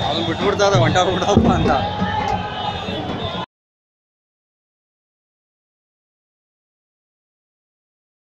ಅವ್ನು ಬಿಟ್ಬಿಡ್ತಾರ ಹೊಂಟಾಗ್ಬಿಡಪ್ಪ ಬಿಡಪ್ಪ ಅಂತ.